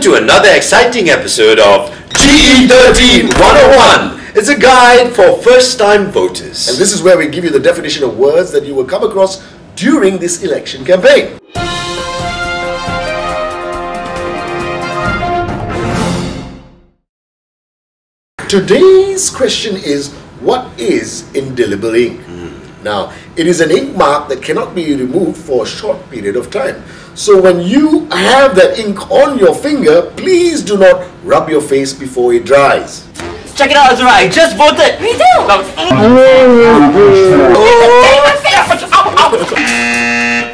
To another exciting episode of GE13 101. It's a guide for first-time voters. And this is where we give you the definition of words that you will come across during this election campaign. Today's question is what is indelible ink? Now, it is an ink mark that cannot be removed for a short period of time. So when you have that ink on your finger, please do not rub your face before it dries. Check it out, Azura. I just voted. Me too.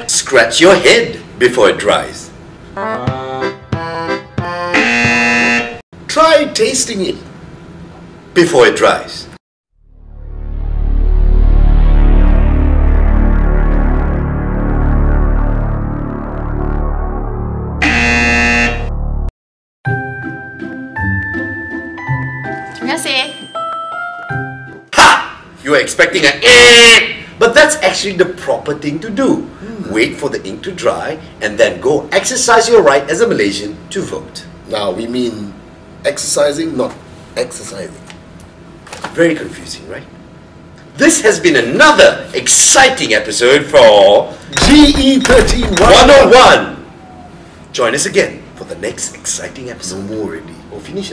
Scratch your head before it dries. Try tasting it. Before it dries. Terima. Ha! You were expecting a eh, but that's actually the proper thing to do. Wait for the ink to dry and then go exercise your right as a Malaysian to vote. Now, we mean exercising, not exercising. Very confusing, right? This has been another exciting episode for GE13 101. Join us again for the next exciting episode. No episode. more already. Oh, finish?